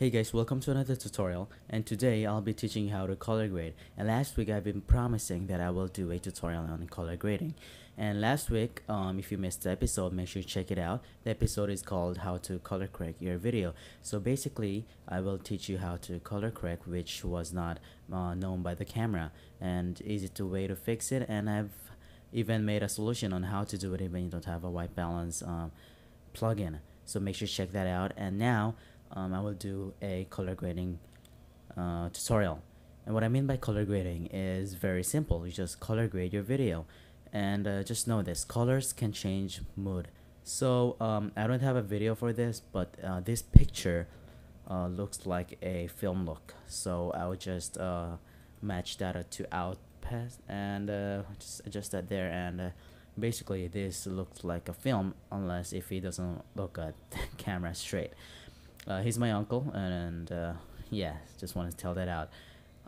Hey guys, welcome to another tutorial and today I'll be teaching you how to color grade. And last week I've been promising that I will do a tutorial on color grading. And last week um, if you missed the episode make sure you check it out. The episode is called how to color correct your video. So basically I will teach you how to color correct which was not uh, known by the camera and easy to way to fix it and I've even made a solution on how to do it even you don't have a white balance um, plugin. So make sure you check that out. And now um, I will do a color grading uh, tutorial. And what I mean by color grading is very simple. You just color grade your video. And uh, just know this, colors can change mood. So um, I don't have a video for this, but uh, this picture uh, looks like a film look. So I will just uh, match that to outpass and uh, just adjust that there and basically this looks like a film unless if it doesn't look at the camera straight uh, he's my uncle, and uh, yeah, just want to tell that out.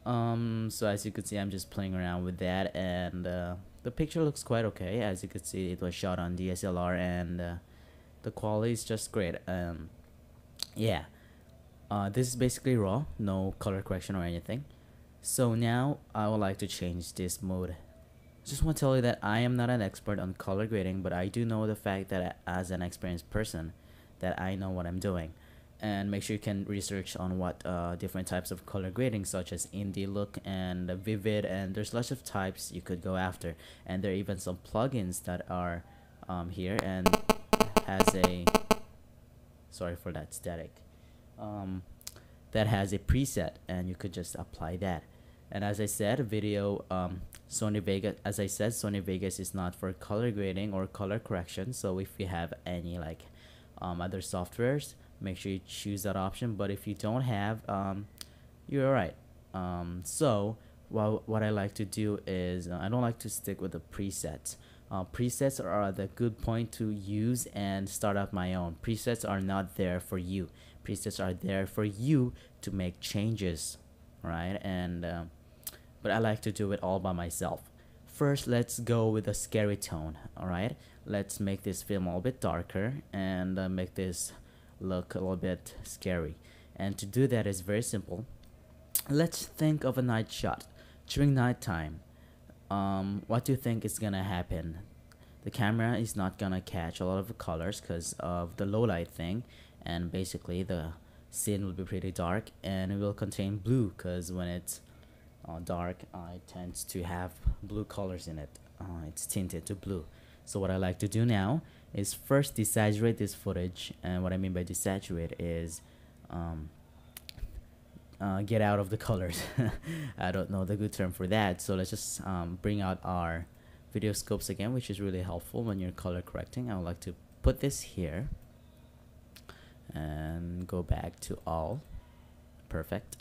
Um, so as you can see, I'm just playing around with that, and uh, the picture looks quite okay. As you can see, it was shot on DSLR, and uh, the quality is just great. Um, yeah, uh, this is basically raw, no color correction or anything. So now I would like to change this mode. Just want to tell you that I am not an expert on color grading, but I do know the fact that as an experienced person, that I know what I'm doing and make sure you can research on what uh, different types of color grading such as indie look and vivid and there's lots of types you could go after. And there are even some plugins that are um, here and has a sorry for that static um, that has a preset and you could just apply that. And as I said video um, Sony Vegas as I said Sony Vegas is not for color grading or color correction. So if you have any like um, other softwares make sure you choose that option but if you don't have um, you're alright um, so what, what I like to do is uh, I don't like to stick with the presets. Uh, presets are the good point to use and start up my own. Presets are not there for you. Presets are there for you to make changes right? And uh, but I like to do it all by myself. First let's go with a scary tone alright let's make this film a little bit darker and uh, make this look a little bit scary. And to do that is very simple. Let's think of a night shot. During nighttime, um, what do you think is gonna happen? The camera is not gonna catch a lot of colors because of the low light thing, and basically the scene will be pretty dark, and it will contain blue because when it's uh, dark, it tends to have blue colors in it. Uh, it's tinted to blue. So what I like to do now is first desaturate this footage and what I mean by desaturate is um, uh, get out of the colors. I don't know the good term for that. So let's just um, bring out our video scopes again which is really helpful when you're color correcting. I would like to put this here and go back to all. Perfect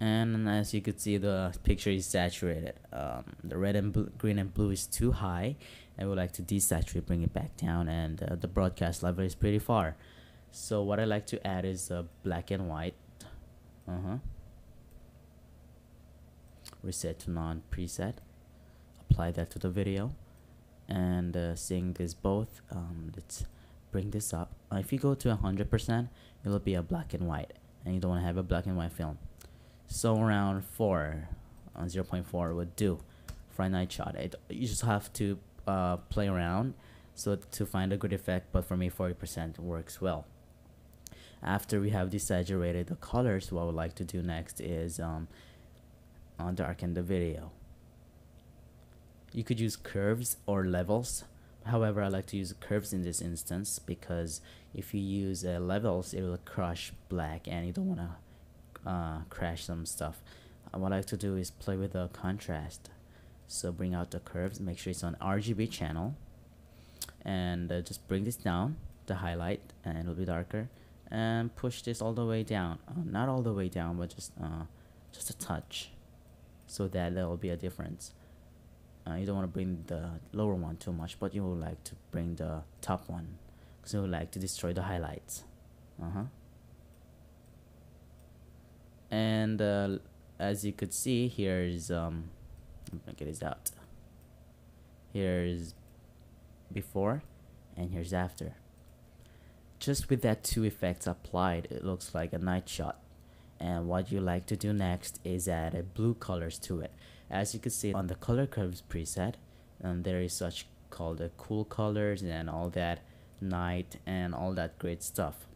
and as you could see the picture is saturated. Um, the red and blue, green and blue is too high I would like to desaturate bring it back down and uh, the broadcast level is pretty far. So what I like to add is uh, black and white. Uh-huh. Reset to non preset apply that to the video. And uh, seeing this both um, let's bring this up. If you go to 100% it'll be a black and white and you don't want to have a black and white film so around 4 on 0.4 would do. For a night shot. It, you just have to uh, play around so to find a good effect but for me 40% works well. After we have desaturated the colors what I would like to do next is um, darken the video. You could use curves or levels. However I like to use curves in this instance because if you use uh, levels it will crush black and you don't want to uh, crash some stuff. Uh, what I like to do is play with the contrast. So bring out the curves make sure it's on RGB channel. And uh, just bring this down the highlight and it'll be darker. And push this all the way down. Uh, not all the way down but just uh, just a touch. So that there will be a difference. Uh, you don't want to bring the lower one too much but you would like to bring the top one. Because you would like to destroy the highlights. Uh-huh and uh, as you could see here is um, let me get this out. Here's before and here's after. Just with that two effects applied it looks like a night shot. And what you like to do next is add a blue colors to it. As you can see on the color curves preset um, there is such called the cool colors and all that night and all that great stuff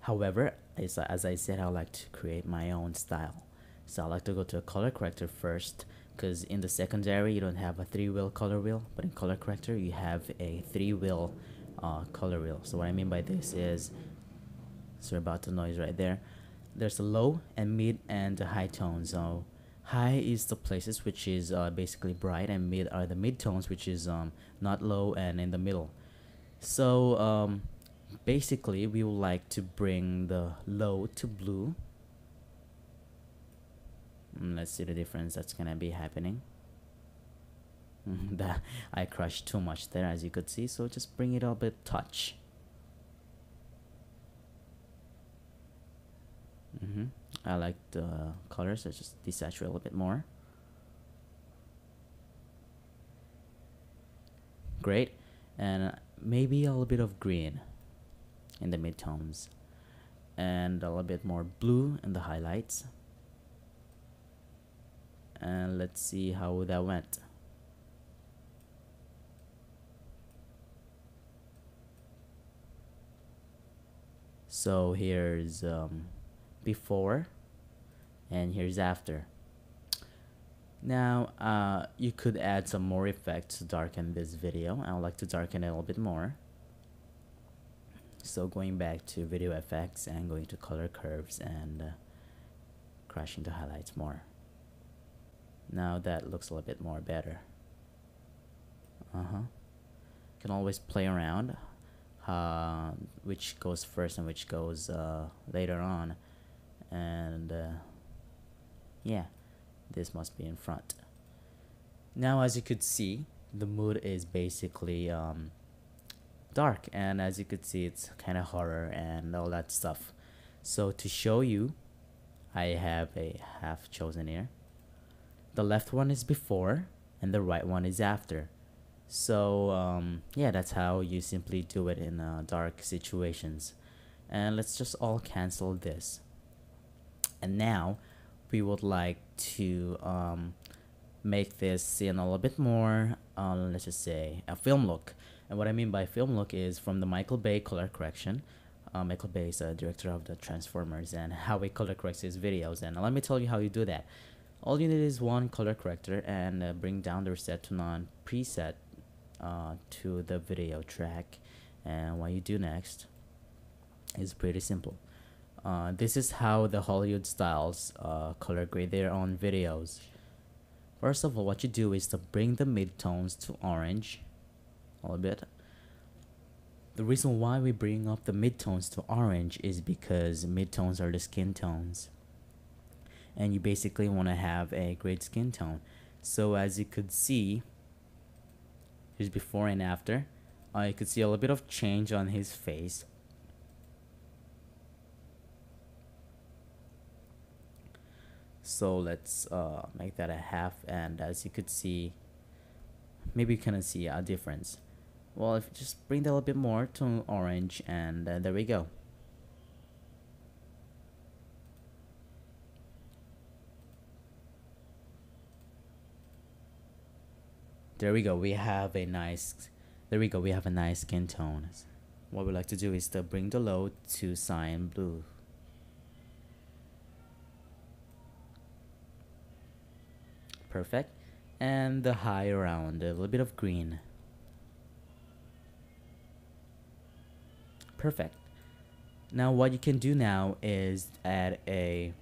however as, as I said I like to create my own style. So I like to go to a color corrector first because in the secondary you don't have a three wheel color wheel but in color corrector you have a three wheel uh, color wheel. So what I mean by this is sorry about the noise right there there's a low and mid and the high tones so high is the places which is uh, basically bright and mid are the mid tones which is um, not low and in the middle. So um, basically we would like to bring the low to blue. Mm, let's see the difference that's gonna be happening. That I crushed too much there as you could see so just bring it up a bit touch. Mm -hmm. I like the colors so just desaturate a little bit more. Great. And maybe a little bit of green in the midtones. And a little bit more blue in the highlights. And let's see how that went. So here's um, before and here's after. Now uh, you could add some more effects to darken this video. I would like to darken it a little bit more so going back to video effects and going to color curves and uh, crashing the highlights more. Now that looks a little bit more better. Uh-huh. Can always play around uh, which goes first and which goes uh, later on. And uh, yeah this must be in front. Now as you could see the mood is basically um, dark and as you could see it's kind of horror and all that stuff. So to show you I have a half chosen here the left one is before and the right one is after. So um, yeah that's how you simply do it in uh, dark situations. And let's just all cancel this. And now we would like to um, make this scene a little bit more uh, let's just say a film look and what I mean by film look is from the Michael Bay color correction. Uh, Michael Bay is a director of the Transformers and how he color corrects his videos. And let me tell you how you do that. All you need is one color corrector and uh, bring down the reset to non preset uh, to the video track. And what you do next is pretty simple. Uh, this is how the Hollywood styles uh, color grade their own videos. First of all what you do is to bring the midtones to orange a little bit the reason why we bring up the midtones to orange is because midtones are the skin tones and you basically want to have a great skin tone so as you could see here's before and after. Uh, you could see a little bit of change on his face. So let's uh, make that a half and as you could see, maybe you can see a difference. Well, if you just bring that a little bit more to orange and uh, there we go. there we go we have a nice there we go we have a nice skin tone. What we like to do is to bring the low to cyan blue. Perfect. And the high around a little bit of green perfect. Now what you can do now is add a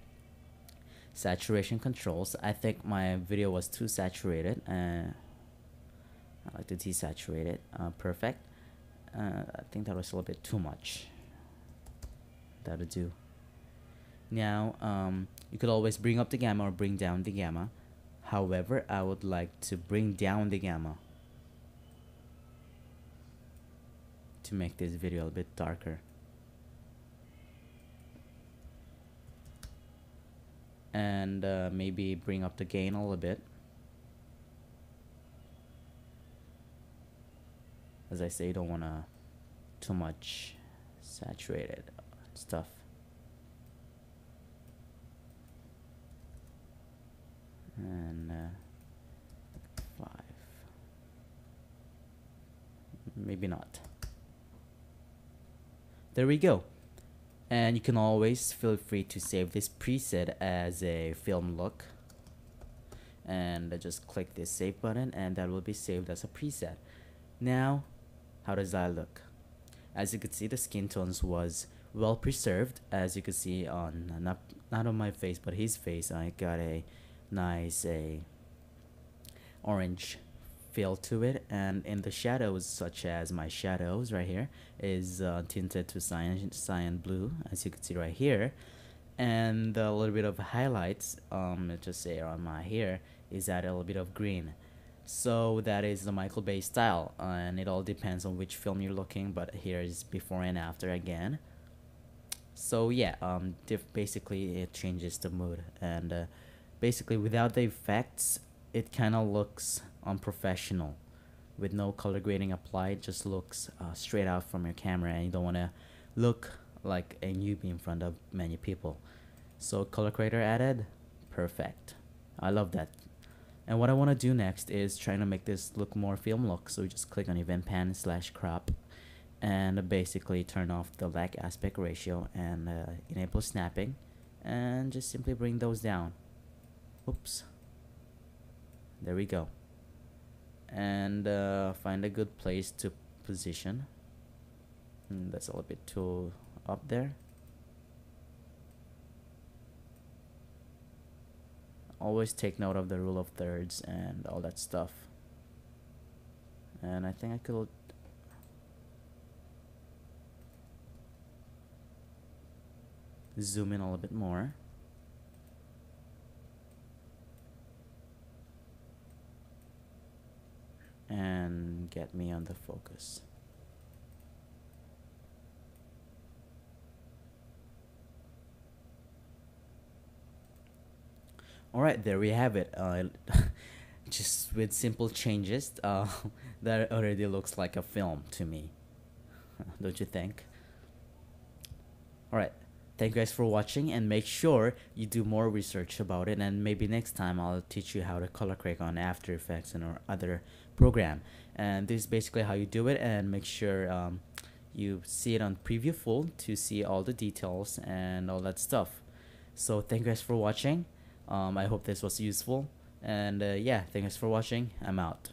saturation controls I think my video was too saturated. Uh, I like to desaturate it. Uh, perfect. Uh, I think that was a little bit too much. That'll do. Now um, you could always bring up the gamma or bring down the gamma. However I would like to bring down the gamma to make this video a bit darker. And uh, maybe bring up the gain a little bit. As I say, don't want to too much saturated stuff. And uh, five. Maybe not there we go. And you can always feel free to save this preset as a film look. And just click this save button and that will be saved as a preset. Now how does that look? As you can see the skin tones was well preserved as you can see on not not on my face but his face. I got a nice a orange feel to it. And in the shadows such as my shadows right here is uh, tinted to cyan, cyan blue as you can see right here. And a little bit of highlights um just say on my hair is add a little bit of green. So that is the Michael Bay style and it all depends on which film you're looking but here is before and after again. So yeah um basically it changes the mood and uh, basically without the effects it kind of looks unprofessional with no color grading applied just looks uh, straight out from your camera and you don't want to look like a newbie in front of many people. So color grader added perfect. I love that. And what I want to do next is trying to make this look more film look. So we just click on event pan slash crop and basically turn off the lock aspect ratio and uh, enable snapping and just simply bring those down. Oops. There we go and uh, find a good place to position. And hmm, that's a little bit too up there. Always take note of the rule of thirds and all that stuff. And I think I could zoom in a little bit more get me on the focus. All right, there we have it. Uh, just with simple changes, uh, that already looks like a film to me. Don't you think? All right. Thank you guys for watching and make sure you do more research about it and maybe next time I'll teach you how to color correct on After Effects and or other program. And this is basically how you do it and make sure um, you see it on preview full to see all the details and all that stuff. So thank you guys for watching. Um, I hope this was useful. And uh, yeah thanks for watching. I'm out